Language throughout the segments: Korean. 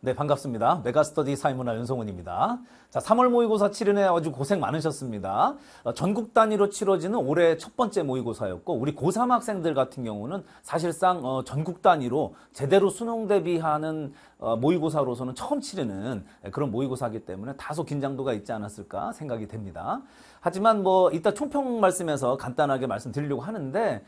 네, 반갑습니다. 메가스터디 사이문화 윤성훈입니다. 자, 3월 모의고사 치르네 아주 고생 많으셨습니다. 어, 전국 단위로 치러지는 올해 첫 번째 모의고사였고, 우리 고3 학생들 같은 경우는 사실상 어, 전국 단위로 제대로 수능 대비하는 어, 모의고사로서는 처음 치르는 그런 모의고사이기 때문에 다소 긴장도가 있지 않았을까 생각이 됩니다. 하지만 뭐 이따 총평 말씀에서 간단하게 말씀드리려고 하는데,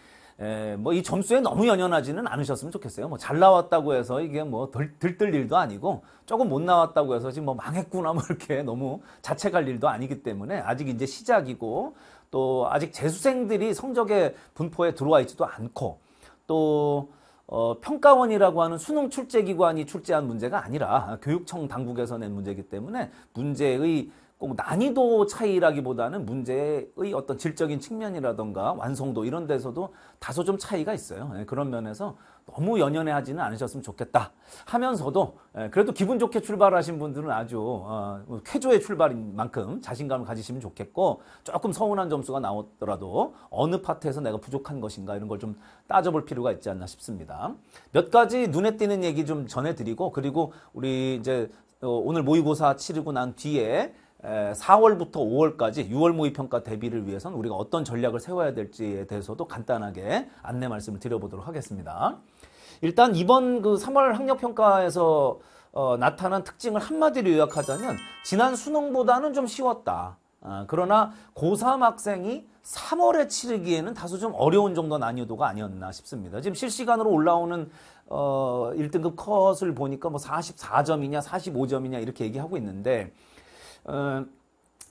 뭐 이 점수에 너무 연연하지는 않으셨으면 좋겠어요. 뭐 잘 나왔다고 해서 이게 뭐 들, 들뜰 일도 아니고 조금 못 나왔다고 해서 지금 뭐 망했구나 뭐 이렇게 너무 자책할 일도 아니기 때문에 아직 이제 시작이고 또 아직 재수생들이 성적의 분포에 들어와 있지도 않고 또 어, 평가원이라고 하는 수능 출제기관이 출제한 문제가 아니라 교육청 당국에서 낸 문제이기 때문에 문제의 꼭 난이도 차이라기보다는 문제의 어떤 질적인 측면이라던가 완성도 이런 데서도 다소 좀 차이가 있어요. 예, 그런 면에서 너무 연연해 하지는 않으셨으면 좋겠다 하면서도 예, 그래도 기분 좋게 출발하신 분들은 아주 어, 쾌조의 출발인 만큼 자신감을 가지시면 좋겠고 조금 서운한 점수가 나오더라도 어느 파트에서 내가 부족한 것인가 이런 걸 좀 따져볼 필요가 있지 않나 싶습니다. 몇 가지 눈에 띄는 얘기 좀 전해드리고 그리고 우리 이제 어, 오늘 모의고사 치르고 난 뒤에 4월부터 5월까지 6월 모의평가 대비를 위해서는 우리가 어떤 전략을 세워야 될지에 대해서도 간단하게 안내 말씀을 드려보도록 하겠습니다. 일단 이번 그 3월 학력평가에서 어, 나타난 특징을 한마디로 요약하자면 지난 수능보다는 좀 쉬웠다. 아, 그러나 고3 학생이 3월에 치르기에는 다소 좀 어려운 정도 난이도가 아니었나 싶습니다. 지금 실시간으로 올라오는 어, 1등급 컷을 보니까 뭐 44점이냐 45점이냐 이렇게 얘기하고 있는데 어,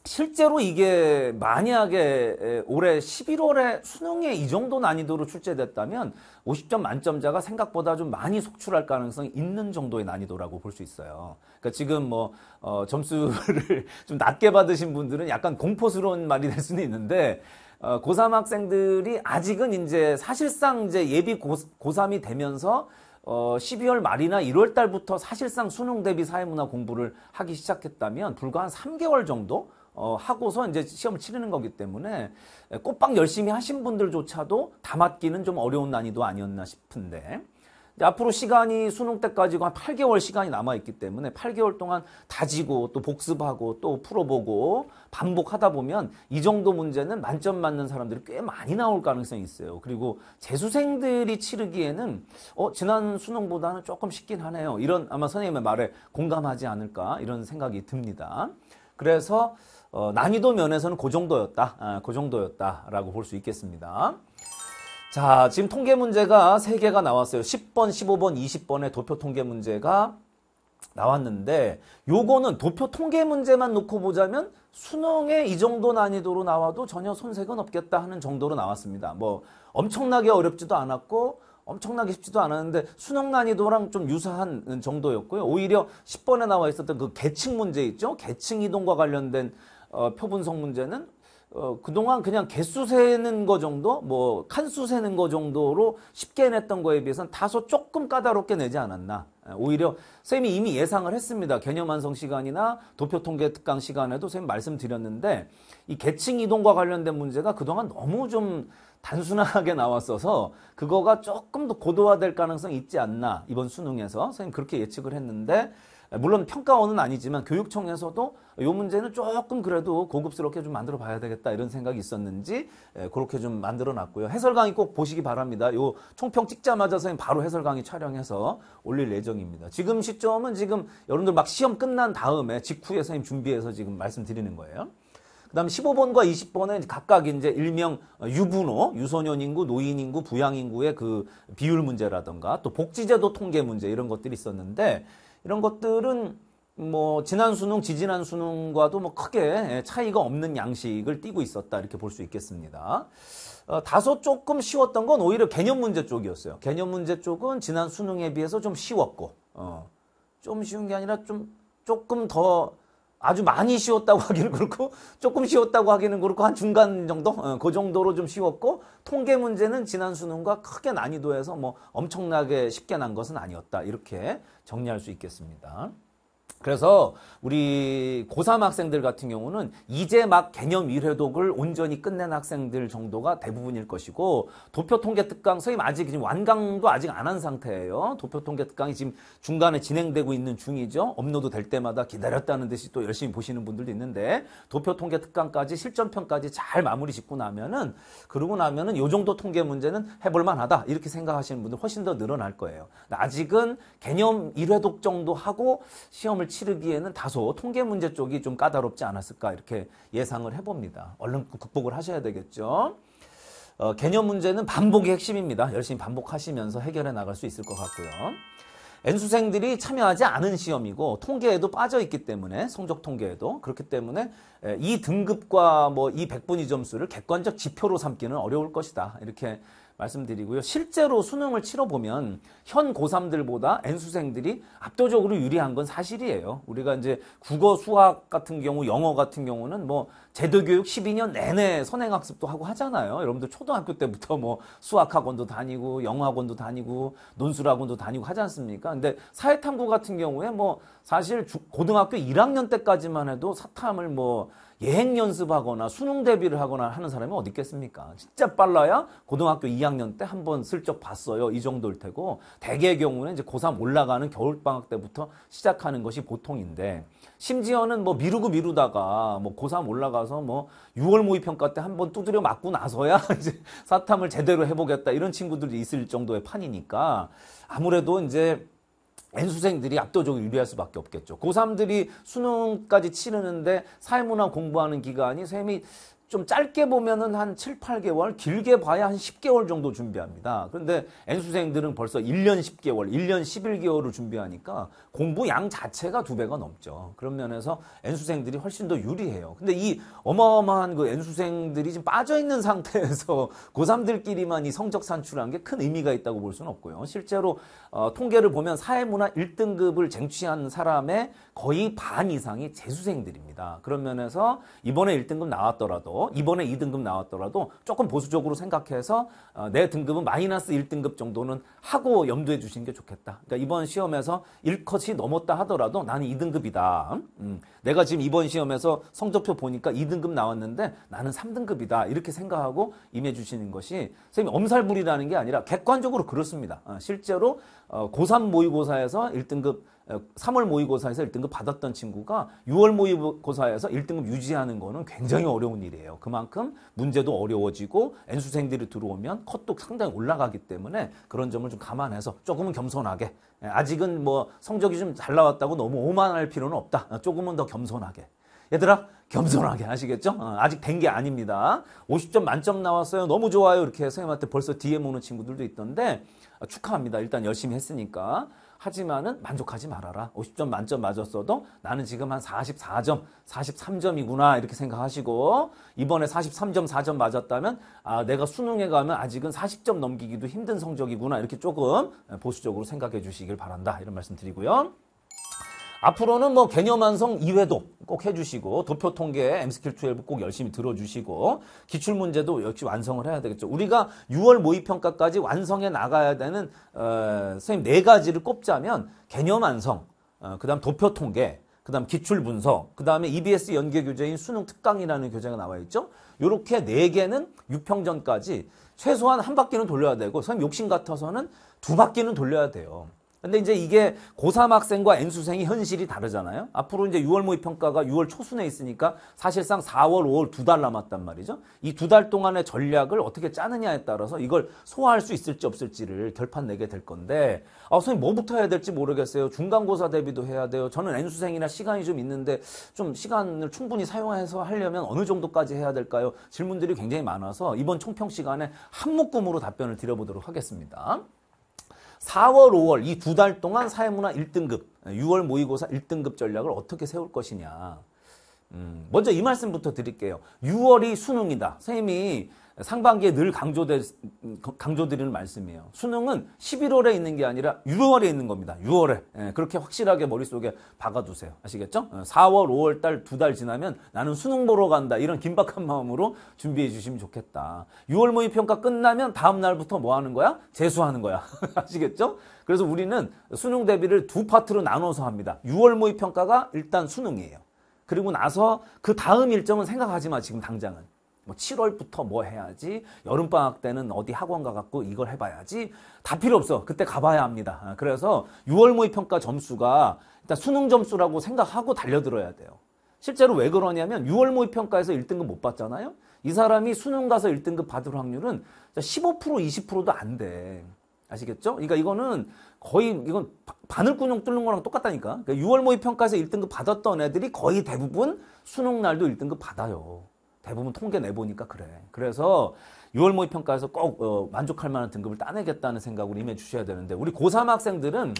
실제로 이게 만약에 올해 11월에 수능에 이 정도 난이도로 출제됐다면 50점 만점자가 생각보다 좀 많이 속출할 가능성이 있는 정도의 난이도라고 볼 수 있어요. 그러니까 지금 뭐 어, 점수를 좀 낮게 받으신 분들은 약간 공포스러운 말이 될 수는 있는데 어, 고3 학생들이 아직은 이제 사실상 이제 예비 고, 고3이 되면서 어, 12월 말이나 1월 달부터 사실상 수능 대비 사회문화 공부를 하기 시작했다면 불과 한 3개월 정도 어, 하고서 이제 시험을 치르는 거기 때문에 꽃빵 열심히 하신 분들조차도 다 맞기는 좀 어려운 난이도 아니었나 싶은데 앞으로 시간이 수능 때까지 한 8개월 시간이 남아있기 때문에 8개월 동안 다지고 또 복습하고 또 풀어보고 반복하다 보면 이 정도 문제는 만점 맞는 사람들이 꽤 많이 나올 가능성이 있어요. 그리고 재수생들이 치르기에는 어, 지난 수능보다는 조금 쉽긴 하네요. 이런 아마 선생님의 말에 공감하지 않을까 이런 생각이 듭니다. 그래서 어, 난이도 면에서는 그 정도였다. 아, 그 정도였다라고 볼 수 있겠습니다. 자, 지금 통계 문제가 3개가 나왔어요. 10번, 15번, 20번의 도표 통계 문제가 나왔는데 요거는 도표 통계 문제만 놓고 보자면 수능에 이 정도 난이도로 나와도 전혀 손색은 없겠다 하는 정도로 나왔습니다. 뭐 엄청나게 어렵지도 않았고 엄청나게 쉽지도 않았는데 수능 난이도랑 좀 유사한 정도였고요. 오히려 10번에 나와 있었던 그 계층 문제 있죠. 계층 이동과 관련된 어, 표분석 문제는 어, 그동안 그냥 개수 세는 거 정도, 뭐, 칸수 세는 거 정도로 쉽게 냈던 거에 비해서는 다소 조금 까다롭게 내지 않았나. 오히려 쌤이 이미 예상을 했습니다. 개념 완성 시간이나 도표 통계 특강 시간에도 쌤 말씀드렸는데 이 계층 이동과 관련된 문제가 그동안 너무 좀 단순하게 나왔어서 그거가 조금 더 고도화될 가능성이 있지 않나. 이번 수능에서 쌤 그렇게 예측을 했는데 물론 평가원은 아니지만 교육청에서도 이 문제는 조금 그래도 고급스럽게 좀 만들어 봐야 되겠다 이런 생각이 있었는지 그렇게 좀 만들어 놨고요. 해설 강의 꼭 보시기 바랍니다. 요 총평 찍자마자 선생님 바로 해설 강의 촬영해서 올릴 예정입니다. 지금 시점은 지금 여러분들 막 시험 끝난 다음에 직후에 선생님 준비해서 지금 말씀드리는 거예요. 그 다음 15번과 20번은 각각 이제 일명 유부노, 유소년 인구, 노인 인구, 부양 인구의 그 비율 문제라던가 또 복지제도 통계 문제 이런 것들이 있었는데 이런 것들은 뭐 지난 수능, 지지난 수능과도 뭐 크게 차이가 없는 양식을 띠고 있었다 이렇게 볼 수 있겠습니다. 어, 다소 조금 쉬웠던 건 오히려 개념 문제 쪽이었어요. 개념 문제 쪽은 지난 수능에 비해서 좀 쉬웠고, 어, 좀 쉬운 게 아니라 좀 조금 더 아주 많이 쉬웠다고 하기는 그렇고 조금 쉬웠다고 하기는 그렇고 한 중간 정도 어, 그 정도로 좀 쉬웠고 통계 문제는 지난 수능과 크게 난이도에서 뭐 엄청나게 쉽게 난 것은 아니었다 이렇게 정리할 수 있겠습니다. 그래서 우리 고3 학생들 같은 경우는 이제 막 개념 1회독을 온전히 끝낸 학생들 정도가 대부분일 것이고 도표 통계 특강 선생님 아직 지금 완강도 아직 안 한 상태예요. 도표 통계 특강이 지금 중간에 진행되고 있는 중이죠. 업로드 될 때마다 기다렸다는 듯이 또 열심히 보시는 분들도 있는데 도표 통계 특강까지 실전편까지 잘 마무리 짓고 나면은 그러고 나면은 요 정도 통계 문제는 해볼 만하다 이렇게 생각하시는 분들 훨씬 더 늘어날 거예요. 아직은 개념 1회독 정도 하고 시험을 치 르기에는 다소 통계 문제 쪽이 좀 까다롭지 않았을까 이렇게 예상을 해봅니다. 얼른 극복을 하셔야 되겠죠. 어, 개념 문제는 반복이 핵심입니다. 열심히 반복하시면서 해결해 나갈 수 있을 것 같고요. N수생들이 참여하지 않은 시험이고 통계에도 빠져 있기 때문에 성적 통계에도 그렇기 때문에 이 등급과 뭐 이 백분위 점수를 객관적 지표로 삼기는 어려울 것이다. 이렇게 말씀드리고요. 실제로 수능을 치러보면 현 고3들보다 N수생들이 압도적으로 유리한 건 사실이에요. 우리가 이제 국어, 수학 같은 경우, 영어 같은 경우는 뭐 제도교육 12년 내내 선행학습도 하고 하잖아요. 여러분들 초등학교 때부터 뭐 수학학원도 다니고 영어학원도 다니고 논술학원도 다니고 하지 않습니까? 근데 사회탐구 같은 경우에 뭐 사실 고등학교 1학년 때까지만 해도 사탐을 뭐 예행 연습하거나 수능 대비를 하거나 하는 사람이 어디 있겠습니까? 진짜 빨라야 고등학교 2학년 때 한 번 슬쩍 봤어요. 이 정도일 테고 대개의 경우는 이제 고3 올라가는 겨울방학 때부터 시작하는 것이 보통인데 심지어는 뭐 미루고 미루다가 뭐 고3 올라가서 뭐 6월 모의평가 때 한 번 두드려 맞고 나서야 이제 사탐을 제대로 해보겠다 이런 친구들이 있을 정도의 판이니까 아무래도 이제 N수생들이 압도적으로 유리할 수밖에 없겠죠. 고3들이 수능까지 치르는데 사회문화 공부하는 기간이 쌤이 좀 짧게 보면은 한 7, 8개월, 길게 봐야 한 10개월 정도 준비합니다. 그런데 N수생들은 벌써 1년 10개월, 1년 11개월을 준비하니까 공부 양 자체가 두 배가 넘죠. 그런 면에서 N수생들이 훨씬 더 유리해요. 근데 이 어마어마한 그 N수생들이 지금 빠져있는 상태에서 고3들끼리만 이 성적 산출한 게 큰 의미가 있다고 볼 수는 없고요. 실제로 어, 통계를 보면 사회문화 1등급을 쟁취한 사람의 거의 반 이상이 재수생들입니다. 그런 면에서 이번에 1등급 나왔더라도 이번에 2등급 나왔더라도 조금 보수적으로 생각해서 어, 내 등급은 마이너스 1등급 정도는 하고 염두에 주시는 게 좋겠다. 그러니까 이번 시험에서 1컷이 넘었다 하더라도 나는 2등급이다. 음, 내가 지금 이번 시험에서 성적표 보니까 2등급 나왔는데 나는 3등급이다. 이렇게 생각하고 임해 주시는 것이 선생님 엄살부리라는 게 아니라 객관적으로 그렇습니다. 어, 실제로 어, 고3 모의고사에서 1등급 3월 모의고사에서 1등급 받았던 친구가 6월 모의고사에서 1등급 유지하는 거는 굉장히 어려운 일이에요. 그만큼 문제도 어려워지고 N수생들이 들어오면 컷도 상당히 올라가기 때문에 그런 점을 좀 감안해서 조금은 겸손하게 예, 아직은 뭐 성적이 좀 잘 나왔다고 너무 오만할 필요는 없다. 어, 조금은 더 겸손하게. 얘들아 겸손하게 하시겠죠? 어, 아직 된 게 아닙니다. 50점 만점 나왔어요. 너무 좋아요. 이렇게 선생님한테 벌써 DM 오는 친구들도 있던데 어, 축하합니다. 일단 열심히 했으니까. 하지만은 만족하지 말아라. 50점 만점 맞았어도 나는 지금 한 44점, 43점이구나 이렇게 생각하시고 이번에 43점 4점 맞았다면 아 내가 수능에 가면 아직은 40점 넘기기도 힘든 성적이구나 이렇게 조금 보수적으로 생각해 주시길 바란다 이런 말씀 드리고요. 앞으로는 뭐 개념 완성 2회도 꼭 해주시고 도표 통계 MSQ12 꼭 열심히 들어주시고 기출 문제도 역시 완성을 해야 되겠죠. 우리가 6월 모의 평가까지 완성해 나가야 되는 어, 선생님 네 가지를 꼽자면 개념 완성, 어, 그다음 도표 통계, 그다음 기출 분석, 그다음에 EBS 연계 교재인 수능 특강이라는 교재가 나와 있죠. 요렇게 네 개는 6평전까지 최소한 한 바퀴는 돌려야 되고 선생님 욕심 같아서는 두 바퀴는 돌려야 돼요. 근데 이제 이게 고3 학생과 N수생이 현실이 다르잖아요. 앞으로 이제 6월 모의 평가가 6월 초순에 있으니까 사실상 4월, 5월 두 달 남았단 말이죠. 이 두 달 동안의 전략을 어떻게 짜느냐에 따라서 이걸 소화할 수 있을지 없을지를 결판 내게 될 건데, 아, 선생님 뭐부터 해야 될지 모르겠어요. 중간고사 대비도 해야 돼요. 저는 N수생이나 시간이 좀 있는데 좀 시간을 충분히 사용해서 하려면 어느 정도까지 해야 될까요? 질문들이 굉장히 많아서 이번 총평 시간에 한 묶음으로 답변을 드려보도록 하겠습니다. 4월, 5월 이 두 달 동안 사회문화 1등급, 6월 모의고사 1등급 전략을 어떻게 세울 것이냐. 음, 먼저 이 말씀부터 드릴게요. 6월이 수능이다. 선생님이 상반기에 늘 강조되, 강조드리는 말씀이에요. 수능은 11월에 있는 게 아니라 6월에 있는 겁니다. 6월에. 예, 그렇게 확실하게 머릿속에 박아두세요. 아시겠죠? 4월, 5월 달 두 달 지나면 나는 수능 보러 간다. 이런 긴박한 마음으로 준비해 주시면 좋겠다. 6월 모의 평가 끝나면 다음 날부터 뭐 하는 거야? 재수하는 거야. 아시겠죠? 그래서 우리는 수능 대비를 두 파트로 나눠서 합니다. 6월 모의 평가가 일단 수능이에요. 그리고 나서 그 다음 일정은 생각하지 마, 지금 당장은. 뭐 7월부터 뭐 해야지, 여름방학 때는 어디 학원 가갖고 이걸 해봐야지. 다 필요 없어. 그때 가봐야 합니다. 아, 그래서 6월 모의 평가 점수가 일단 수능 점수라고 생각하고 달려들어야 돼요. 실제로 왜 그러냐면 6월 모의 평가에서 1등급 못 받잖아요? 이 사람이 수능 가서 1등급 받을 확률은 15% 20%도 안 돼. 아시겠죠? 그러니까 이거는 거의 이건 바늘구멍 뚫는 거랑 똑같다니까. 그러니까 6월 모의 평가에서 1등급 받았던 애들이 거의 대부분 수능 날도 1등급 받아요. 대부분 통계 내보니까 그래. 그래서 6월 모의 평가에서 꼭 어, 만족할 만한 등급을 따내겠다는 생각으로 임해 주셔야 되는데 우리 고3 학생들은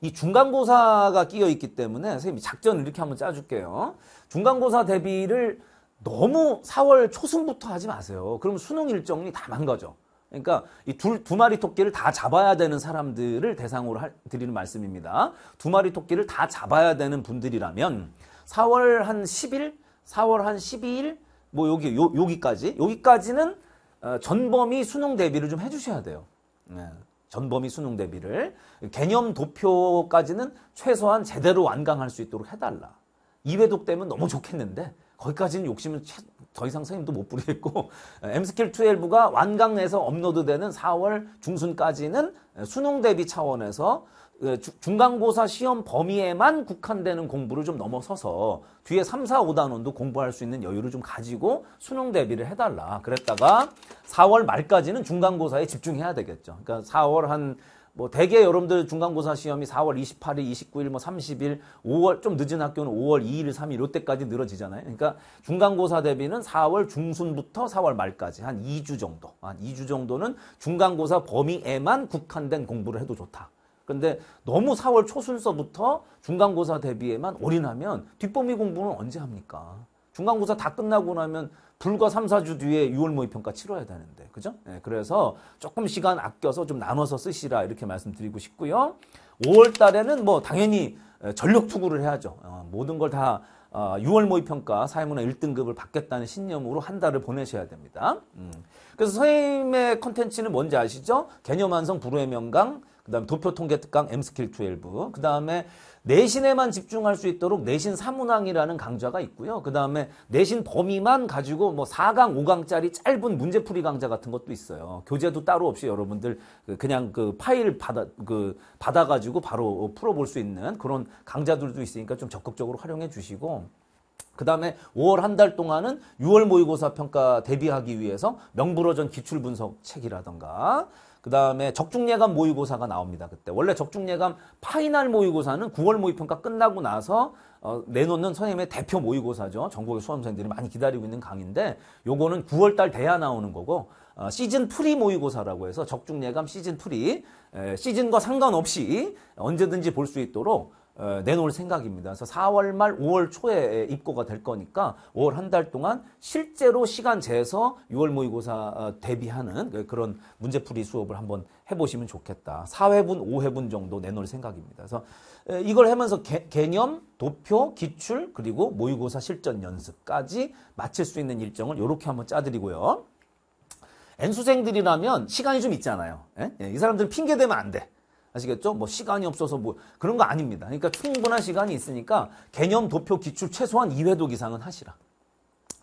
이 중간고사가 끼어 있기 때문에 선생님이 작전을 이렇게 한번 짜줄게요. 중간고사 대비를 너무 4월 초순부터 하지 마세요. 그러면 수능 일정이 다 망가져. 그러니까 이 두, 두 마리 토끼를 다 잡아야 되는 사람들을 대상으로 할, 드리는 말씀입니다. 두 마리 토끼를 다 잡아야 되는 분들이라면 4월 한 10일, 4월 한 12일, 뭐 여기 요, 여기까지 여기까지는 어, 전범위 수능 대비를 좀 해주셔야 돼요. 네. 전범위 수능 대비를 개념 도표까지는 최소한 제대로 완강할 수 있도록 해달라. 2회독 되면 너무 좋겠는데 거기까지는 욕심을 더 이상 선생님도 못 부리겠고 M스킬 12가 완강해서 업로드되는 4월 중순까지는 수능 대비 차원에서 중간고사 시험 범위에만 국한되는 공부를 좀 넘어서서 뒤에 3, 4, 5단원도 공부할 수 있는 여유를 좀 가지고 수능 대비를 해달라. 그랬다가 4월 말까지는 중간고사에 집중해야 되겠죠. 그러니까 4월 한 뭐 대개 여러분들 중간고사 시험이 4월 28일, 29일, 뭐 30일, 5월 좀 늦은 학교는 5월 2일, 3일 이때까지 늘어지잖아요. 그러니까 중간고사 대비는 4월 중순부터 4월 말까지 한 2주 정도, 한 2주 정도는 중간고사 범위에만 국한된 공부를 해도 좋다. 근데 너무 4월 초순서부터 중간고사 대비에만 올인하면 뒷범위 공부는 언제 합니까? 중간고사 다 끝나고 나면 불과 3, 4주 뒤에 6월 모의평가 치러야 되는데. 그죠? 네, 그래서 조금 시간 아껴서 좀 나눠서 쓰시라 이렇게 말씀드리고 싶고요. 5월 달에는 뭐 당연히 전력 투구를 해야죠. 어, 모든 걸다 어, 6월 모의평가 사회문화 1등급을 받겠다는 신념으로 한 달을 보내셔야 됩니다. 음. 그래서 선생님의 컨텐츠는 뭔지 아시죠? 개념 완성, 불후의 명강, 그 다음에 도표 통계 특강 M스킬 12, 그 다음에 내신에만 집중할 수 있도록 내신 사문항이라는 강좌가 있고요. 그 다음에 내신 범위만 가지고 뭐 4강, 5강짜리 짧은 문제풀이 강좌 같은 것도 있어요. 교재도 따로 없이 여러분들 그냥 그 파일 받아, 그 받아가지고 바로 풀어볼 수 있는 그런 강좌들도 있으니까 좀 적극적으로 활용해 주시고 그 다음에 5월 한 달 동안은 6월 모의고사 평가 대비하기 위해서 명불허전 기출분석 책이라던가 그 다음에 적중예감 모의고사가 나옵니다. 그때 원래 적중예감 파이널 모의고사는 9월 모의평가 끝나고 나서 어, 내놓는 선생님의 대표 모의고사죠. 전국의 수험생들이 많이 기다리고 있는 강인데 요거는 9월달 돼야 나오는 거고 어, 시즌 free 모의고사라고 해서 적중예감 시즌 free 에, 시즌과 상관없이 언제든지 볼 수 있도록 어, 내놓을 생각입니다. 그래서 4월 말 5월 초에 입고가 될 거니까 5월 한 달 동안 실제로 시간 재서 6월 모의고사 어, 대비하는 그, 그런 문제풀이 수업을 한번 해보시면 좋겠다. 4회분, 5회분 정도 내놓을 생각입니다. 그래서 이걸 하면서 개, 개념, 도표, 기출, 그리고 모의고사 실전 연습까지 마칠 수 있는 일정을 이렇게 한번 짜드리고요. N수생들이라면 시간이 좀 있잖아요. 예? 이 사람들 핑계 대면 안 돼. 아시겠죠? 뭐 시간이 없어서 뭐 그런 거 아닙니다. 그러니까 충분한 시간이 있으니까 개념 도표 기출 최소한 2회독 이상은 하시라.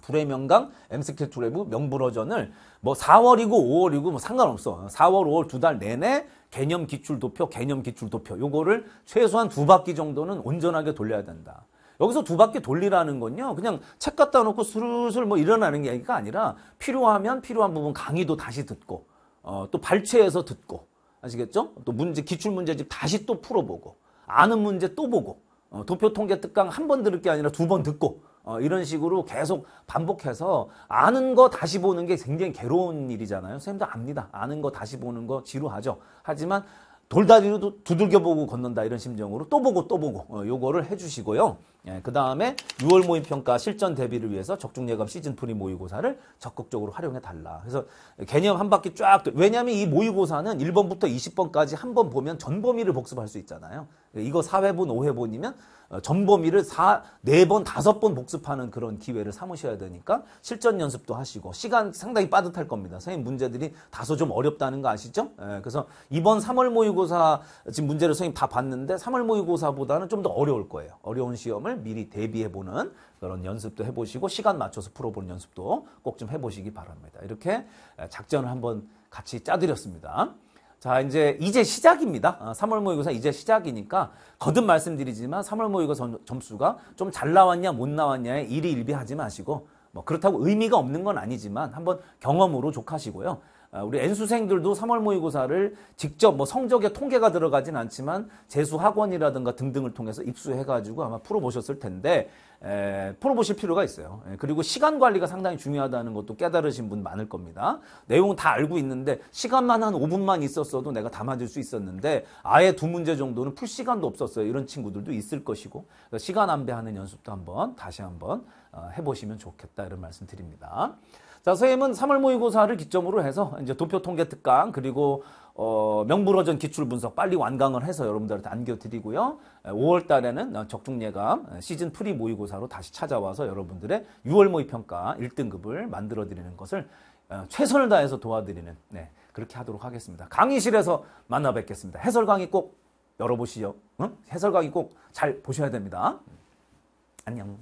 불후의 명강, 엠스킬 투레브, 명불허전을 뭐 4월이고 5월이고 뭐 상관없어. 4월, 5월 두 달 내내 개념 기출 도표, 개념 기출 도표 요거를 최소한 두 바퀴 정도는 온전하게 돌려야 된다. 여기서 두 바퀴 돌리라는 건요. 그냥 책 갖다 놓고 슬슬 뭐 읽으라는 게 아니라 필요하면 필요한 부분 강의도 다시 듣고 어, 또 발췌해서 듣고 아시겠죠? 또 문제 기출 문제집 다시 또 풀어보고 아는 문제 또 보고 어, 도표 통계 특강 한 번 들을 게 아니라 두 번 듣고 어, 이런 식으로 계속 반복해서 아는 거 다시 보는 게 굉장히 괴로운 일이잖아요. 선생님도 압니다. 아는 거 다시 보는 거 지루하죠. 하지만 돌다리도 두들겨 보고 걷는다 이런 심정으로 또 보고 또 보고 어, 요거를 해주시고요. 예, 그 다음에 6월 모의 평가 실전 대비를 위해서 적중 예감 시즌 free 모의고사를 적극적으로 활용해 달라. 그래서 개념 한 바퀴 쫙 돌- 왜냐하면 이 모의고사는 1번부터 20번까지 한 번 보면 전 범위를 복습할 수 있잖아요. 이거 4회분, 5회분이면 어, 전 범위를 4, 4번, 5번 복습하는 그런 기회를 삼으셔야 되니까 실전 연습도 하시고 시간 상당히 빠듯할 겁니다. 선생님 문제들이 다소 좀 어렵다는 거 아시죠? 예, 그래서 이번 3월 모의고사 지금 문제를 선생님 다 봤는데 3월 모의고사보다는 좀 더 어려울 거예요. 어려운 시험을 미리 대비해보는 그런 연습도 해보시고 시간 맞춰서 풀어보는 연습도 꼭 좀 해보시기 바랍니다. 이렇게 작전을 한번 같이 짜드렸습니다. 자, 이제, 이제 시작입니다. 아, 3월 모의고사 이제 시작이니까 거듭 말씀드리지만 3월 모의고사 점- 점수가 좀 잘 나왔냐, 못 나왔냐에 일희일비하지 마시고 뭐 그렇다고 의미가 없는 건 아니지만 한번 경험으로 족하시고요. 아, 우리 N수생들도 3월 모의고사를 직접 뭐 성적에 통계가 들어가진 않지만 재수학원이라든가 등등을 통해서 입수해가지고 아마 풀어보셨을 텐데 에, 풀어보실 필요가 있어요. 예, 그리고 시간 관리가 상당히 중요하다는 것도 깨달으신 분 많을 겁니다. 내용은 다 알고 있는데 시간만 한 5분만 있었어도 내가 다 맞을 수 있었는데 아예 두 문제 정도는 풀 시간도 없었어요. 이런 친구들도 있을 것이고 시간 안배하는 연습도 한번 다시 한번 어, 해보시면 좋겠다 이런 말씀 드립니다. 자, 선생님은 3월 모의고사를 기점으로 해서 이제 도표 통계 특강 그리고 어, 명불허전 기출 분석 빨리 완강을 해서 여러분들한테 안겨드리고요. 5월 달에는 적중 예감 시즌 free 모의고사로 다시 찾아와서 여러분들의 6월 모의 평가 1등급을 만들어 드리는 것을 어, 최선을 다해서 도와드리는 네, 그렇게 하도록 하겠습니다. 강의실에서 만나 뵙겠습니다. 해설 강의 꼭 열어보시죠. 응? 해설 강의 꼭 잘 보셔야 됩니다. 안녕.